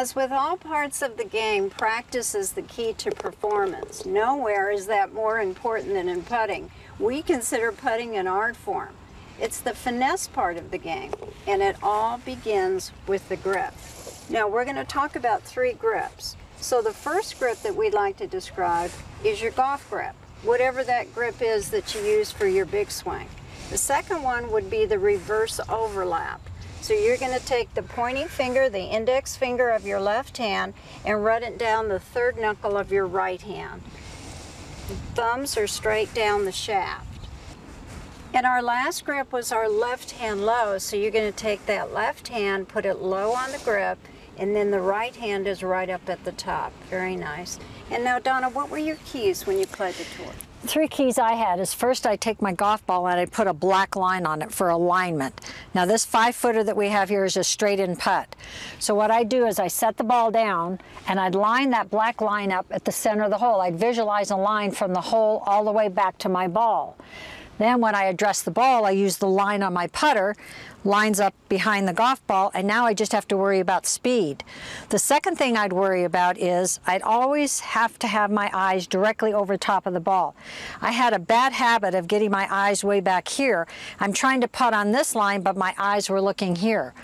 As with all parts of the game, practice is the key to performance. Nowhere is that more important than in putting. We consider putting an art form. It's the finesse part of the game, and it all begins with the grip. Now we're going to talk about three grips. So the first grip that we'd like to describe is your golf grip, whatever that grip is that you use for your big swing. The second one would be the reverse overlap. So you're going to take the pointing finger, the index finger of your left hand, and run it down the third knuckle of your right hand. Thumbs are straight down the shaft. And our last grip was our left hand low. So you're going to take that left hand, put it low on the grip, and then the right hand is right up at the top. Very nice. And now, Donna, what were your keys when you played the tour? Three keys I had is first I take my golf ball and I put a black line on it for alignment. Now this five footer that we have here is a straight in putt. So what I do is I set the ball down and I'd line that black line up at the center of the hole. I'd visualize a line from the hole all the way back to my ball. Then when I address the ball, I use the line on my putter, lines up behind the golf ball, and now I just have to worry about speed. The second thing I'd worry about is I'd always have to have my eyes directly over top of the ball. I had a bad habit of getting my eyes way back here. I'm trying to putt on this line, but my eyes were looking here.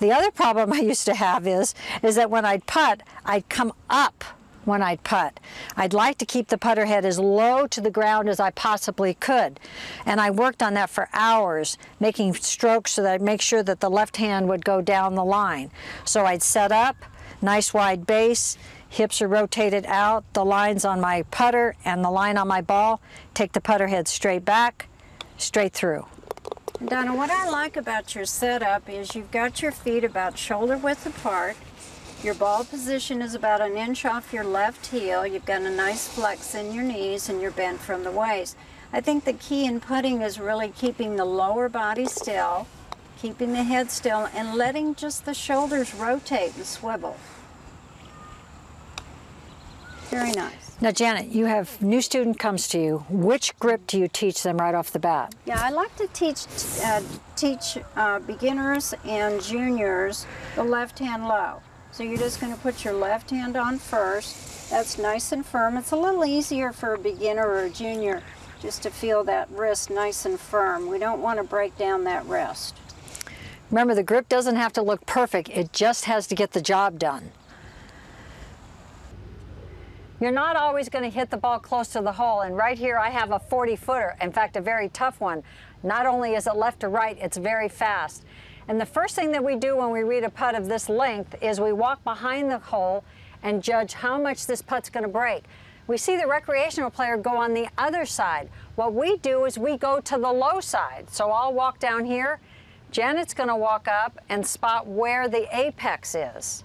The other problem I used to have is, is that when I'd putt, I'd come up when I'd putt. I'd like to keep the putter head as low to the ground as I possibly could. And I worked on that for hours, making strokes so that I'd make sure that the left hand would go down the line. So I'd set up, nice wide base, hips are rotated out, the lines on my putter and the line on my ball, take the putter head straight back, straight through. Donna, what I like about your setup is you've got your feet about shoulder width apart, your ball position is about an inch off your left heel. You've got a nice flex in your knees and you're bent from the waist. I think the key in putting is really keeping the lower body still, keeping the head still, and letting just the shoulders rotate and swivel. Very nice. Now, Janet, you have new student comes to you. Which grip do you teach them right off the bat? Yeah, I like to teach uh, teach uh, beginners and juniors the left hand low. So you're just going to put your left hand on first. That's nice and firm. It's a little easier for a beginner or a junior just to feel that wrist nice and firm. We don't want to break down that wrist. Remember, the grip doesn't have to look perfect. It just has to get the job done. You're not always going to hit the ball close to the hole, and right here I have a 40 footer, in fact a very tough one. Not only is it left to right, it's very fast. And the first thing that we do when we read a putt of this length is we walk behind the hole and judge how much this putt's going to break. We see the recreational player go on the other side. What we do is we go to the low side. So I'll walk down here. Janet's going to walk up and spot where the apex is.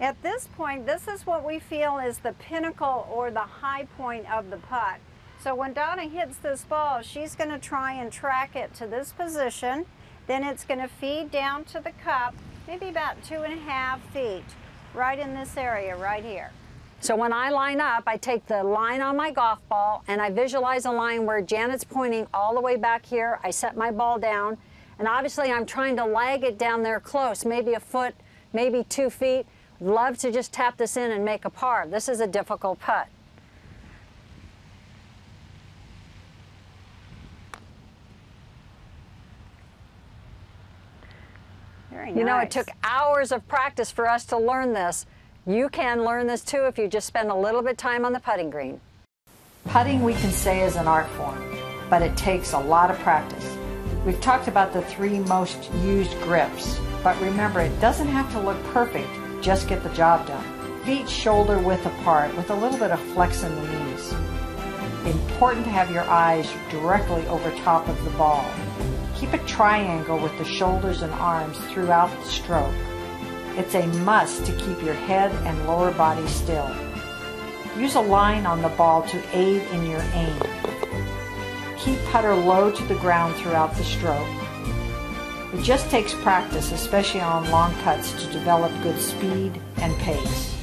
At this point, this is what we feel is the pinnacle or the high point of the putt. So when Donna hits this ball, she's going to try and track it to this position. Then it's going to feed down to the cup, maybe about two and a half feet, right in this area right here. So when I line up, I take the line on my golf ball and I visualize a line where Janet's pointing all the way back here. I set my ball down and obviously I'm trying to lag it down there close, maybe a foot, maybe two feet. Love to just tap this in and make a par. This is a difficult putt. Very you know, it took hours of practice for us to learn this. You can learn this too if you just spend a little bit time on the putting green. Putting, we can say, is an art form, but it takes a lot of practice. We've talked about the three most used grips, but remember, it doesn't have to look perfect, just get the job done. Feet shoulder width apart with a little bit of flex in the knees. Important to have your eyes directly over top of the ball. Keep a triangle with the shoulders and arms throughout the stroke. It's a must to keep your head and lower body still. Use a line on the ball to aid in your aim. Keep putter low to the ground throughout the stroke. It just takes practice, especially on long putts, to develop good speed and pace.